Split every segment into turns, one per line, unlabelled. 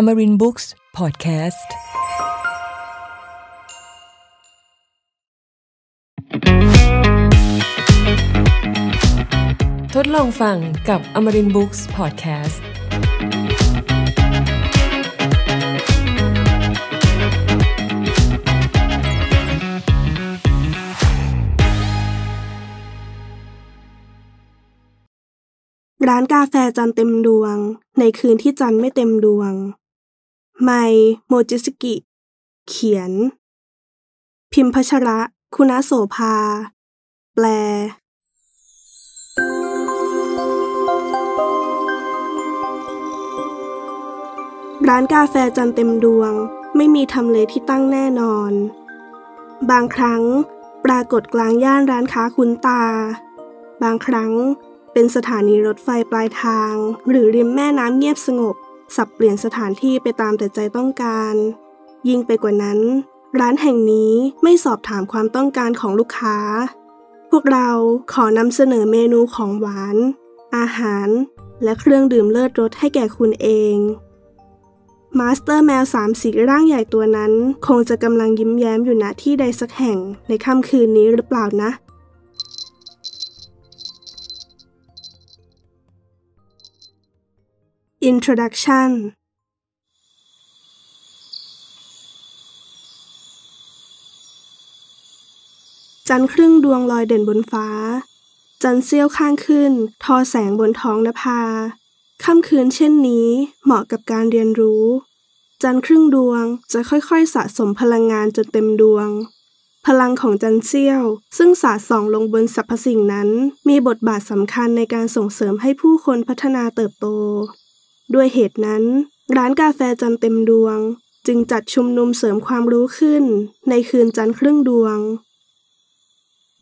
Amarin Books Podcast ทดลองฟังกับ Amarin Books Podcast
ร้านกาแฟจันเต็มดวง ในคืนที่จันไม่เต็มดวง ไมโมจิสกิ เขียน พิมพ์พัชระ คุณโสภา แปล ร้านกาแฟจันเต็มดวง ไม่มีทำเลที่ตั้งแน่นอน บางครั้งปรากฏกลางย่านร้านค้าคุ้นตา บางครั้งเป็นสถานีรถไฟปลายทาง หรือริมแม่น้ำเงียบสงบ สับเปลี่ยนสถานที่ไปตามแต่ใจต้องการ ยิ่งไปกว่านั้น ร้านแห่งนี้ไม่สอบถามความต้องการของลูกค้า พวกเราขอนำเสนอเมนูของหวาน อาหาร และเครื่องดื่มเลิศรสให้แก่คุณเองมาสเตอร์แมวสามสีร่างใหญ่ตัวนั้น คงจะกำลังยิ้มแย้มอยู่ณที่ใดสักแห่งในค่ำคืนนี้หรือเปล่านะ Introduction จันครึ่งดวงลอยเด่นบนฟ้า จันเสี้ยวข้างขึ้น ทอแสงบนท้องนภา ค่ำคืนเช่นนี้เหมาะกับการเรียนรู้ จันครึ่งดวงจะค่อยๆ สะสมพลังงานจนเต็มดวง พลังของจันเซี่ยวซึ่งสาดส่องลงบนสรรพสิ่งนั้น มีบทบาทสำคัญในการส่งเสริมให้ผู้คนพัฒนาเติบโต ด้วยเหตุนั้น ร้านกาแฟจันเต็มดวง จึงจัดชุมนุมเสริมความรู้ขึ้น ในคืนจันทร์ครึ่งดวง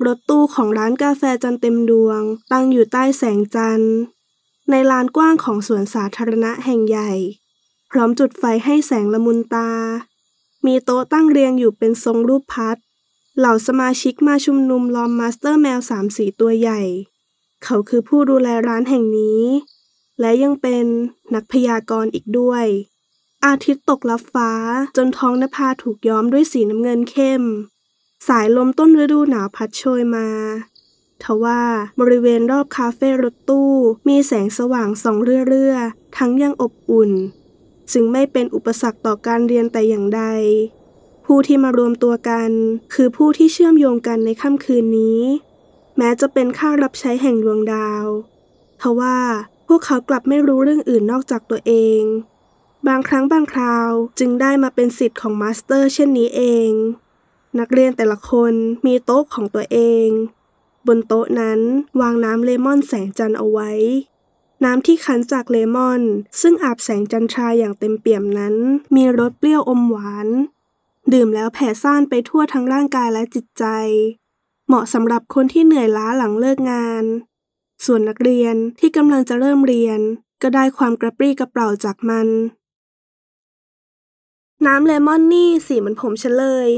รถตู้ของร้านกาแฟจันเต็มดวง ตั้งอยู่ใต้แสงจันทร์ ในลานกว้างของสวนสาธารณะแห่งใหญ่ พร้อมจุดไฟให้แสงละมุนตา มีโต๊ะตั้งเรียงอยู่เป็นทรงรูปพัด เหล่าสมาชิกมาชุมนุมล้อมมาสเตอร์แมวสามสีตัวใหญ่ เขาคือผู้ดูแลร้านแห่งนี้ และยังเป็นนักพยากรณ์อีกด้วย อาทิตย์ตกลับฟ้าจนท้องนภาถูกย้อมด้วยสีน้ำเงินเข้ม สายลมต้นฤดูหนาวพัดโชยมาทว่าบริเวณรอบคาเฟ่รถตู้มีแสงสว่างส่องเรื่อๆ ทั้งยังอบอุ่นจึงไม่เป็นอุปสรรคต่อการเรียนแต่อย่างใด ผู้ที่มารวมตัวกัน คือผู้ที่เชื่อมโยงกันในค่ำคืนนี้ แม้จะเป็นข้ารับใช้แห่งดวงดาว ทว่า พวกเขากลับไม่รู้เรื่องอื่นนอกจากตัวเอง บางครั้งบางคราวจึงได้มาเป็นศิษย์ของมาสเตอร์เช่นนี้เอง นักเรียนแต่ละคนมีโต๊ะของตัวเอง บนโต๊ะนั้นวางน้ำเลมอนแสงจันทร์เอาไว้ น้ำที่คั้นจากเลมอน ซึ่งอาบแสงจันทราอย่างเต็มเปี่ยมนั้น มีรสเปรี้ยวอมหวาน ดื่มแล้วแผ่ซ่านไปทั่วทั้งร่างกายและจิตใจ เหมาะสำหรับคนที่เหนื่อยล้าหลังเลิกงาน ส่วนนักเรียนที่กำลังจะเริ่มเรียน ก็ได้ความกระปรี้กระเปร่าจากมัน น้ำเลมอนนี่สีเหมือนผมฉันเลย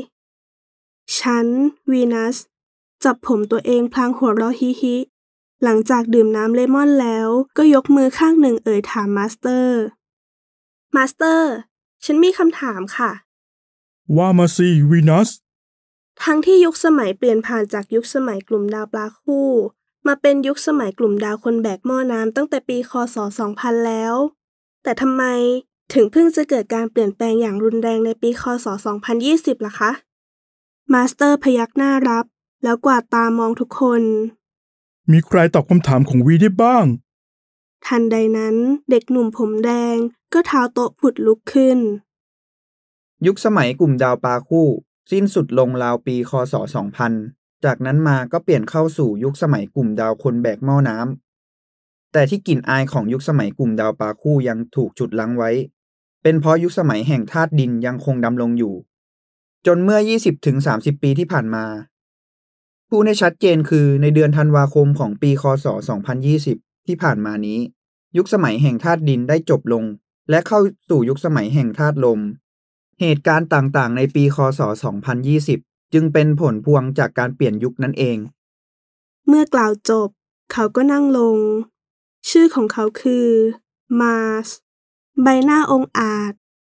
ฉัน วีนัส จับผมตัวเองพลางหัวเราะฮิฮิ หลังจากดื่มน้ำเลมอนแล้วก็ยกมือข้างหนึ่งเอ่ยถามมาสเตอร์ มาสเตอร์ ฉันมีคำถามค่ะ
ว่ามาสิวีนัส
ทั้งที่ยุคสมัยเปลี่ยนผ่านจากยุคสมัยกลุ่มดาวปลาคู่ มาเป็นยุคสมัยกลุ่มดาวคนแบกหม้อน้ำตั้งแต่ปีคศ 2000 แล้ว แต่ทำไมถึงเพิ่งจะเกิดการเปลี่ยนแปลงอย่างรุนแรงในปีคศ 2020 ล่ะคะ มาสเตอร์พยักหน้ารับ แล้วกวาดตามองทุกคน
มีใครตอบคำถามของวีได้บ้าง
ทันใดนั้นเด็กหนุ่มผมแดงก็เท้าโต๊ะผุดลุกขึ้น
ยุคสมัยกลุ่มดาวปลาคู่ สิ้นสุดลงราวปีคศ2000 จากนั้นมาก็เปลี่ยนเข้าสู่ยุคสมัยกลุ่มดาวคนแบกหม้อน้ำแต่ที่กลิ่นอายของยุคสมัยกลุ่มดาวปลาคู่ยังถูกจุดลังไว้ เป็นเพราะยุคสมัยแห่งธาตุดินยังคงดำรงอยู่ จนเมื่อ 20-30 ปีที่ผ่านมาผู้ในชัดเจนคือในเดือนธันวาคมของปีคศ 2020 ที่ผ่านมานี้ ยุคสมัยแห่งธาตุดินได้จบลง และเข้าสู่ยุคสมัยแห่งธาตุลม เหตุการณ์ต่างๆ ในปีคศ 2020 จึงเป็นผลพวงจากการเปลี่ยนยุคนั่นเอง
เมื่อกล่าวจบ เขาก็นั่งลง ชื่อของเขาคือ มาสใบหน้าองอาจ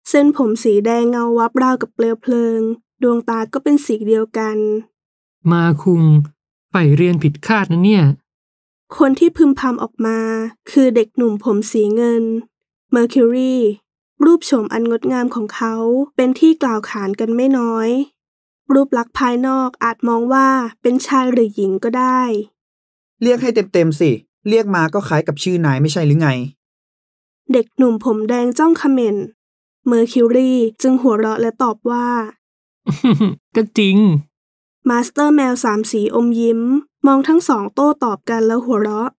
เส้นผมสีแดงเงาวับราวกับเปลวเพลิง ดวงตาก็เป็นสีเดียวกัน
มาคุงใฝ่เรียนผิดคาดนะเนี่ย
คนที่พึมพำออกมาคือเด็กหนุ่มผมสีเงิน Mercury รูปโฉมอันงดงามของเขาเป็นที่กล่าวขานกันไม่น้อย รูปลักษณ์ภายนอกอาจมองว่าเป็นชายหรือหญิงก็ได้
เรียกให้เต็มๆสิ เรียกมาก็คล้ายกับชื่อนายไม่ใช่หรือไง
เด็กหนุ่มผมแดงจ้องเขม่น เมอร์คิวรี จึงหัวเราะและตอบว่า
ก็จริง
มาสเตอร์แมวสามสีอมยิ้ม มองทั้งสองโต้ตอบกันแล้วหัวเราะ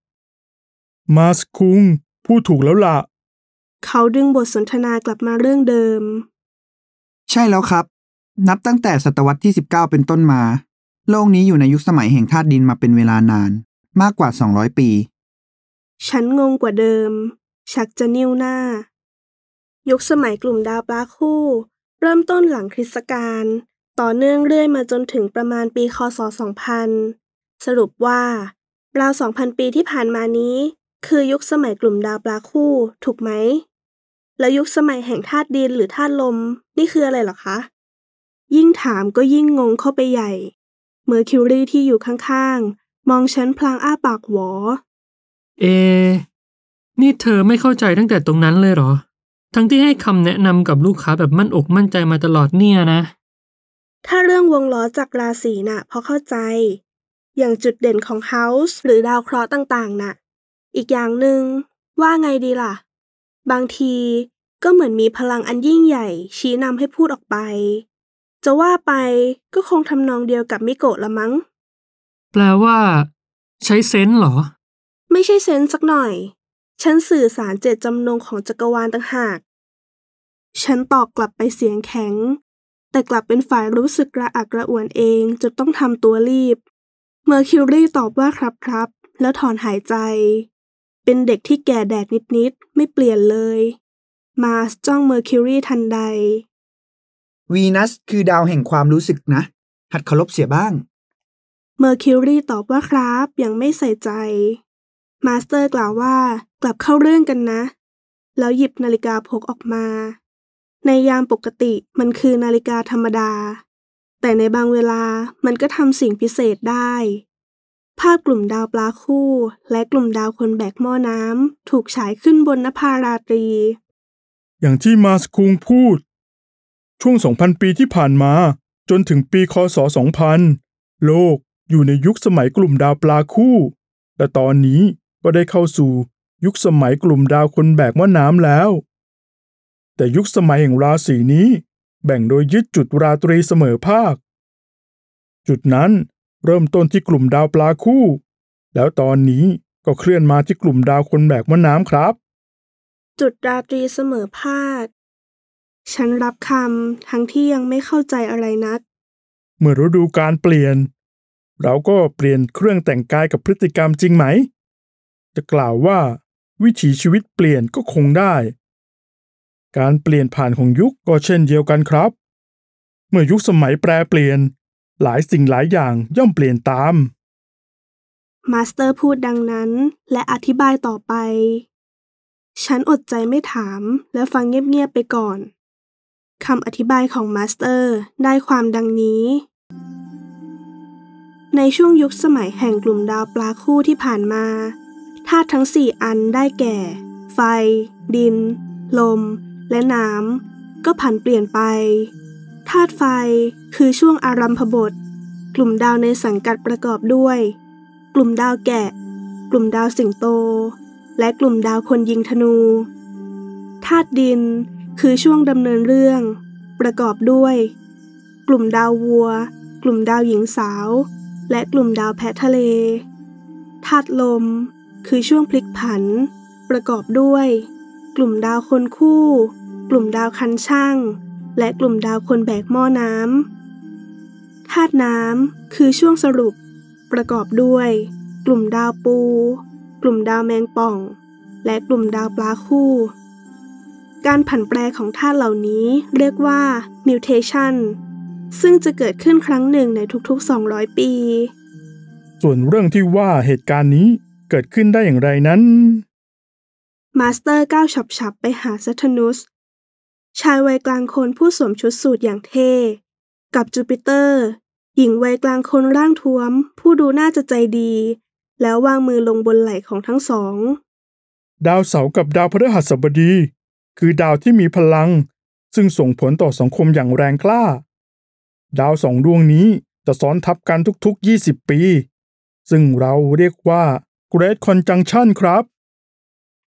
มาสคุงพูดถูกแล้วล่ะ
เขาดึงบทสนทนากลับมาเรื่องเดิม
ใช่แล้วครับ นับตั้งแต่ศตวรรษที่ 19 เป็นต้นมา โลกนี้อยู่ในยุคสมัยแห่งธาตุดินมาเป็นเวลานานมากกว่า 200 ปี
ฉันงงกว่าเดิม ชักจะนิ้วหน้า ยุคสมัยกลุ่มดาวปลาคู่ เริ่มต้นหลังคริสตกาลต่อเนื่องเรื่อยมาจนถึงประมาณปีคศ 2000 สรุปว่าราว 2,000 ปีที่ผ่านมานี้ คือยุคสมัยกลุ่มดาวปลาคู่ ถูกไหม แล้วยุคสมัยแห่งธาตุดินหรือธาตุลม นี่คืออะไรหรอคะ ยิ่งถามก็ยิ่งงงเข้าไปใหญ่ เมอร์คิวรีที่อยู่ข้างๆ มองฉันพลางอ้าปากหวอ
เอ นี่เธอไม่เข้าใจตั้งแต่ตรงนั้นเลยเหรอ ทั้งที่ให้คำแนะนำกับลูกค้าแบบมั่นอกมั่นใจมาตลอดเนี่ยนะ
ถ้าเรื่องวงล้อจักรราศีน่ะพอเข้าใจ อย่างจุดเด่นของ house หรือดาวเคราะห์ต่างๆน่ะ อีกอย่างหนึง่งว่าไงดีล่ะ บางทีก็เหมือนมีพลังอันยิ่งใหญ่ชี้นำให้พูดออกไป จะว่าไปก็คงทำนองเดียวกับมิโกะละมั้ง
แปลว่า ใช้เซนส์เหรอ
ไม่ใช่เซนส์สักหน่อย ฉันสื่อสารเจตจำนงของจักรวาลต่างหาก ฉันตอบกลับไปเสียงแข็ง แต่กลับเป็นฝ่ายรู้สึกกระอักกระอ่วนเองจนต้องทำตัวรีบ เมอร์คิวรีตอบว่าครับครับ แล้วถอนหายใจ เป็นเด็กที่แก่แดดนิดๆ ไม่เปลี่ยนเลย มาสจ้องเมอร์คิวรีทันใด
วีนัสคือดาวแห่งความรู้สึกนะ หัดเคารพเสียบ้าง
เมอร์คิวรีตอบว่าครับอย่างไม่ใส่ใจ มาสเตอร์กล่าวว่ากลับเข้าเรื่องกันนะ แล้วหยิบนาฬิกาพกออกมา ในยามปกติมันคือนาฬิกาธรรมดา แต่ในบางเวลามันก็ทำสิ่งพิเศษได้ ภาพกลุ่มดาวปลาคู่ และกลุ่มดาวคนแบกหม้อน้ำถูกฉายขึ้นบนนภาราตรี
อย่างที่มาสคุงพูด ช่วง 2,000 ปีที่ผ่านมา จนถึงปีคศ 2000 โลกอยู่ในยุคสมัยกลุ่มดาวปลาคู่และตอนนี้ก็ได้เข้าสู่ยุคสมัยกลุ่มดาวคนแบกหม้อน้ำแล้ว แต่ยุคสมัยแห่งราศีนี้ แบ่งโดยยึดจุดราตรีเสมอภาค จุดนั้นเริ่มต้นที่กลุ่มดาวปลาคู่ แล้วตอนนี้ก็เคลื่อนมาที่กลุ่มดาวคนแบกหม้อน้ำครับ
จุดราตรีเสมอภาค ฉันรับคำทั้งที่ยังไม่เข้าใจอะไรนัก
เมื่อฤดูการเปลี่ยน เราก็เปลี่ยนเครื่องแต่งกายกับพฤติกรรมจริงไหม จะกล่าวว่า วิถีชีวิตเปลี่ยนก็คงได้ การเปลี่ยนผ่านของยุคก็เช่นเดียวกันครับ เมื่อยุคสมัยแปรเปลี่ยน หลายสิ่งหลายอย่างย่อมเปลี่ยนตาม
มาสเตอร์พูดดังนั้นและอธิบายต่อไป ฉันอดใจไม่ถามและฟังเงียบๆไปก่อน คำอธิบายของมาสเตอร์ได้ความดังนี้ ในช่วงยุคสมัยแห่งกลุ่มดาวปลาคู่ที่ผ่านมาธาตุทั้งสี่อันได้แก่ ไฟ ดิน ลม และน้ำก็ผันเปลี่ยนไปธาตุไฟคือช่วงอารัมพบท กลุ่มดาวในสังกัดประกอบด้วย กลุ่มดาวแกะ กลุ่มดาวสิงโต และกลุ่มดาวคนยิงธนูธาตุดิน คือช่วงดำเนินเรื่อง ประกอบด้วย กลุ่มดาววัว กลุ่มดาวหญิงสาว และกลุ่มดาวแพะทะเลธาตุลม คือช่วงพลิกผัน ประกอบด้วย กลุ่มดาวคนคู่ กลุ่มดาวคันช่าง และกลุ่มดาวคนแบกหม้อน้ำธาตุน้ำคือช่วงสรุป ประกอบด้วย กลุ่มดาวปู กลุ่มดาวแมงป่อง และกลุ่มดาวปลาคู่ การผันแปรของธาตุเหล่านี้เรียกว่า mutation ซึ่งจะเกิดขึ้นครั้งหนึ่งในทุกๆ 200 ปี
ส่วนเรื่องที่ว่าเหตุการณ์นี้เกิดขึ้นได้อย่างไรนั้น
มาสเตอร์ก้าวฉับๆ ไปหาซาทูร์นุส ชายวัยกลางคนผู้สวมชุดสูทอย่างเท่ กับจูปิเตอร์ หญิงวัยกลางคนร่างท้วม ผู้ดูน่าจะใจดี แล้ววางมือลงบนไหล่ของทั้งสอง
ดาวเสาร์กับดาวพฤหัสบดี คือดาวที่มีพลัง ซึ่งส่งผลต่อสังคมอย่างแรงกล้า ดาวสองดวงนี้จะซ้อนทับกันทุกๆ 20 ปี ซึ่งเราเรียกว่า Great Conjunction ครับ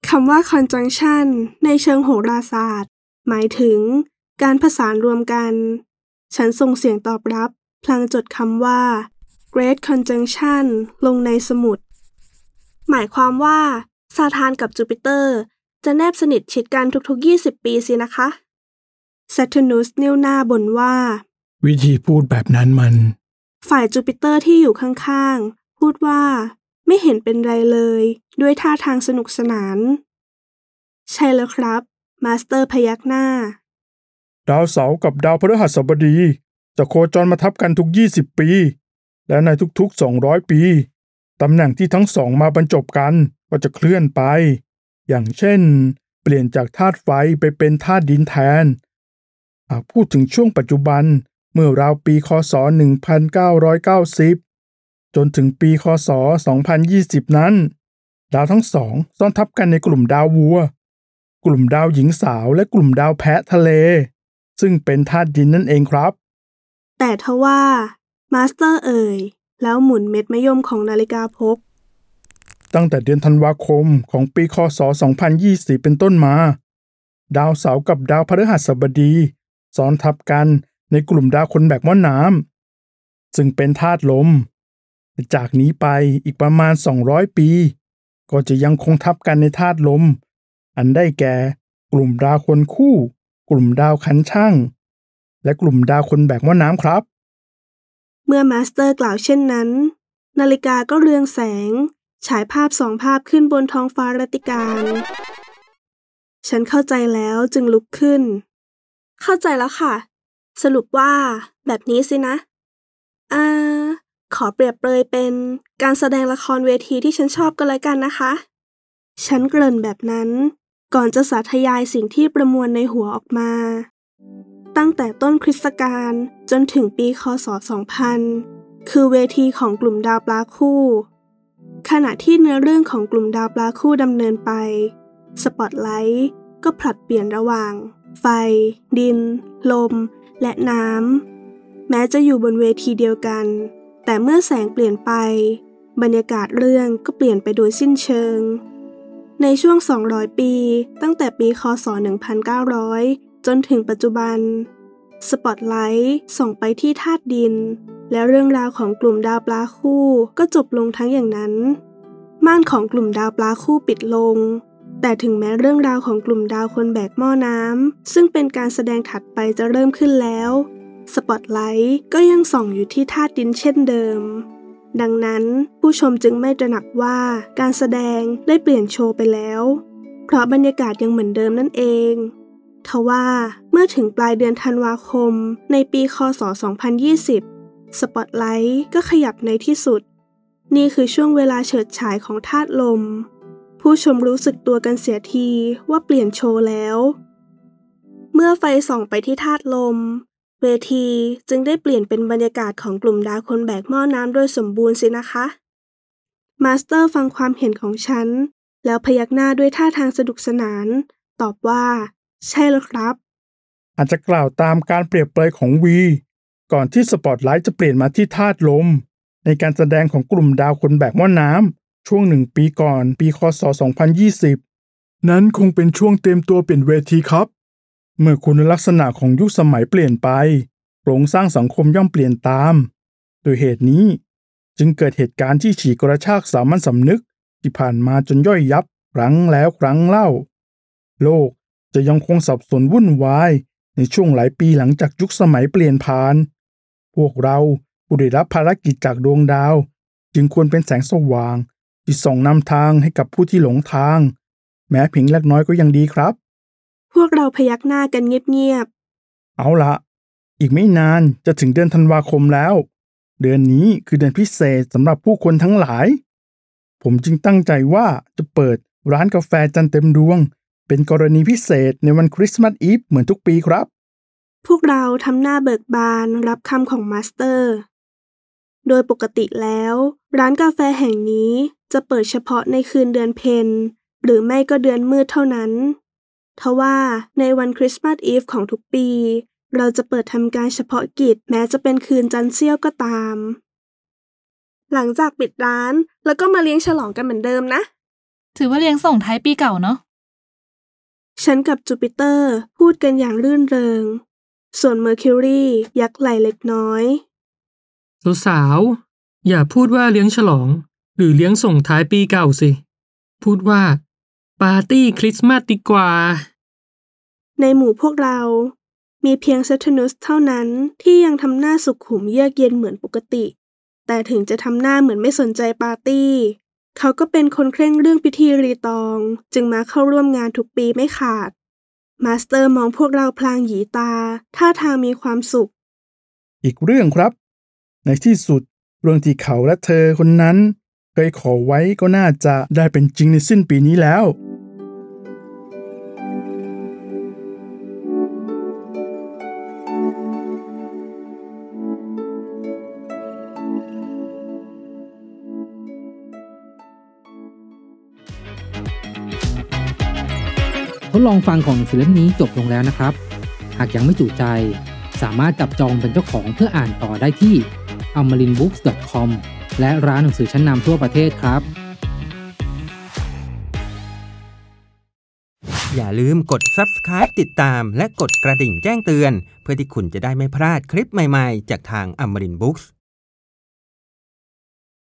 คำว่า conjunction ในเชิงโหราศาสตร์ หมายถึงการผสานรวมกัน ฉันส่งเสียงตอบรับพลางจดคำว่า Great Conjunction ลงในสมุด หมายความว่าซาทูร์นกับจูปิเตอร์ จะแนบสนิทชิดกันทุกๆ 20 ปีสินะคะ Saturnus นิ้วหน้าบ่นว่า
วิธีพูดแบบนั้นมัน
ฝ่ายจูปิเตอร์ที่อยู่ข้างๆ พูดว่า ไม่เห็นเป็นไรเลย ด้วยท่าทางสนุกสนาน ใช่แล้วครับ มาสเตอร์พยักหน้า
ดาวเสาร์กับดาวพฤหัสบดี จะโคจรมาทับกันทุก 20 ปี และในทุกๆ 200 ปี ตำแหน่งที่ทั้งสองมาบรรจบกันก็จะเคลื่อนไป อย่างเช่น เปลี่ยนจากธาตุไฟไปเป็นธาตุดินแทน หากพูดถึงช่วงปัจจุบันเมื่อราวปีคศ 1990 จนถึงปีคศ 2020 นั้น ดาวทั้งสองซ่อนทับกันในกลุ่มดาววัว กลุ่มดาวหญิงสาวและกลุ่มดาวแพะทะเล ซึ่งเป็นธาตุดินนั่นเองครับ
แต่ทว่ามาสเตอร์เอ่ยแล้วหมุนเม็ดมะยมของนาฬิกาพก
ตั้งแต่เดือนธันวาคมของปีคศ 2020เป็นต้นมา ดาวเสาร์กับดาวพฤหัสบดีซ้อนทับกันในกลุ่มดาวคนแบกหม้อน้ำซึ่งเป็นธาตุลม จากนี้ไปอีกประมาณ 200 ปี ก็จะยังคงทับกันในธาตุลม อันได้แก่ กลุ่มดาวคนคู่ กลุ่มดาวคันช่าง และกลุ่มดาวคนแบกม้อนน้ำครับ
เมื่อมาสเตอร์กล่าวเช่นนั้น นาฬิกาก็เรืองแสง ฉายภาพสองภาพขึ้นบนท้องฟ้ารัติการ ฉันเข้าใจแล้วจึงลุกขึ้น เข้าใจแล้วค่ะ สรุปว่า แบบนี้สินะ อ่า ขอเปรียบเปรยเป็นการแสดงละครเวทีที่ฉันชอบก็แล้วกันนะคะ ฉันเกริ่นแบบนั้นก่อนจะสาธยายสิ่งที่ประมวลในหัวออกมา ตั้งแต่ต้นคริสตกาลจนถึงปีคศ 2000 คือเวทีของกลุ่มดาวปลาคู่ ขณะที่เนื้อเรื่องของกลุ่มดาวปลาคู่ดำเนินไป สปอตไลท์ก็ผลัดเปลี่ยนระหว่าง ไฟ ดิน ลม และน้ำ แม้จะอยู่บนเวทีเดียวกัน แต่เมื่อแสงเปลี่ยนไป บรรยากาศเรื่องก็เปลี่ยนไปโดยสิ้นเชิง ในช่วง 200 ปี ตั้งแต่ปี คศ 1900 จนถึงปัจจุบัน สปอตไลท์ส่องไปที่ธาตุดิน และเรื่องราวของกลุ่มดาวปลาคู่ก็จบลงทั้งอย่างนั้น ม่านของกลุ่มดาวปลาคู่ปิดลง แต่ถึงแม้เรื่องราวของกลุ่มดาวคนแบกหม้อน้ำซึ่งเป็นการแสดงถัดไปจะเริ่มขึ้นแล้ว สปอตไลท์ก็ยังส่องอยู่ที่ธาตุดินเช่นเดิม ดังนั้นผู้ชมจึงไม่ตระหนักว่าการแสดงได้เปลี่ยนโชว์ไปแล้ว เพราะบรรยากาศยังเหมือนเดิมนั่นเองทว่าเมื่อถึงปลายเดือนธันวาคมในปีคศ 2020 สปอตไลท์ก็ขยับในที่สุด นี่คือช่วงเวลาเฉิดฉายของธาตุลม ผู้ชมรู้สึกตัวกันเสียทีว่าเปลี่ยนโชว์แล้ว เมื่อไฟส่องไปที่ธาตุลม เวทีจึงได้เปลี่ยนเป็นบรรยากาศของกลุ่มดาวคนแบกหม้อน้ำโดยสมบูรณ์สินะคะมาสเตอร์ฟังความเห็นของฉัน แล้วพยักหน้าด้วยท่าทางสนุกสนาน ตอบว่า ใช่แล้วครับ
หากจะกล่าวตามการเปรียบเปรยของวี ก่อนที่สปอตไลท์จะเปลี่ยนมาที่ธาตุลม ในการแสดงของกลุ่มดาวคนแบกหม้อน้ำช่วงหนึ่งปีก่อนปีคศ 2020 นั้นคงเป็นช่วงเตรียมตัวเปลี่ยนเวทีครับ เมื่อคุณลักษณะของยุคสมัยเปลี่ยนไปโครงสร้างสังคมย่อมเปลี่ยนตาม โดยเหตุนี้จึงเกิดเหตุการณ์ที่ฉีกกระชากสามัญสำนึกที่ผ่านมาจนย่อยยับครั้งแล้วครั้งเล่า โลกจะยังคงสับสนวุ่นวายในช่วงหลายปีหลังจากยุคสมัยเปลี่ยนผ่าน พวกเราผู้ได้รับภารกิจจากดวงดาว จึงควรเป็นแสงสว่างที่ส่องนำทางให้กับผู้ที่หลงทาง แม้เพียงเล็กน้อยก็ยังดีครับ
พวกเราพยักหน้ากันเงียบ
เอาละอีกไม่นานจะถึงเดือนธันวาคมแล้ว เดือนนี้คือเดือนพิเศษสำหรับผู้คนทั้งหลาย ผมจึงตั้งใจว่าจะเปิดร้านกาแฟจันเต็มดวง เป็นกรณีพิเศษในวันคริสต์มาสอีฟเหมือนทุกปีครับ
พวกเราทำหน้าเบิกบานรับคำของมาสเตอร์ โดยปกติแล้ว ร้านกาแฟแห่งนี้จะเปิดเฉพาะในคืนเดือนเพ็ญหรือไม่ก็เดือนมืดเท่านั้น ทว่าในวันคริสต์มาสอีฟของทุกปี เราจะเปิดทำการเฉพาะกิจแม้จะเป็นคืนจันทร์เสี้ยวก็ตาม หลังจากปิดร้านแล้วก็มาเลี้ยงฉลองกันเหมือนเดิมนะ
ถือว่าเลี้ยงส่งท้ายปีเก่าเนาะ
ฉันกับจูปิเตอร์พูดกันอย่างรื่นเริง ส่วนเมอร์คิวรียักไหล่เล็กน้อย
สาวๆ อย่าพูดว่าเลี้ยงฉลอง หรือเลี้ยงส่งท้ายปีเก่าสิ พูดว่า ปาร์ตี้คริสต์มาสดีกว่า
ในหมู่พวกเรา มีเพียงเซตนุสเท่านั้นที่ยังทำหน้าสุขุมเยือกเย็นเหมือนปกติ แต่ถึงจะทำหน้าเหมือนไม่สนใจปาร์ตี้ เขาก็เป็นคนเคร่งเรื่องพิธีรีตอง จึงมาเข้าร่วมงานทุกปีไม่ขาด มาสเตอร์มองพวกเราพลางหยีตา ท่าทางมีความสุข
อีกเรื่องครับ ในที่สุดเรื่องที่เขาและเธอคนนั้นเคยขอไว้ก็น่าจะได้เป็นจริงในสิ้นปีนี้แล้ว
ทดลองฟังของหนังสือเล่มนี้จบลงแล้วนะครับ หากยังไม่จุใจ สามารถจับจองเป็นเจ้าของเพื่ออ่านต่อได้ที่ amarinbooks.com และร้านหนังสือชั้นนำทั่วประเทศครับ
อย่าลืมกด subscribe ติดตามและกดกระดิ่งแจ้งเตือน เพื่อที่คุณจะได้ไม่พลาดคลิปใหม่ๆ จากทาง Amarin Books